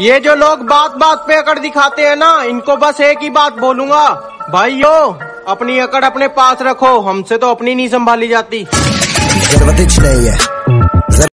ये जो लोग बात बात पे अकड़ दिखाते हैं ना, इनको बस एक ही बात बोलूँगा। भाइयों, अपनी अकड़ अपने पास रखो, हमसे तो अपनी नहीं संभाली जाती। Yerba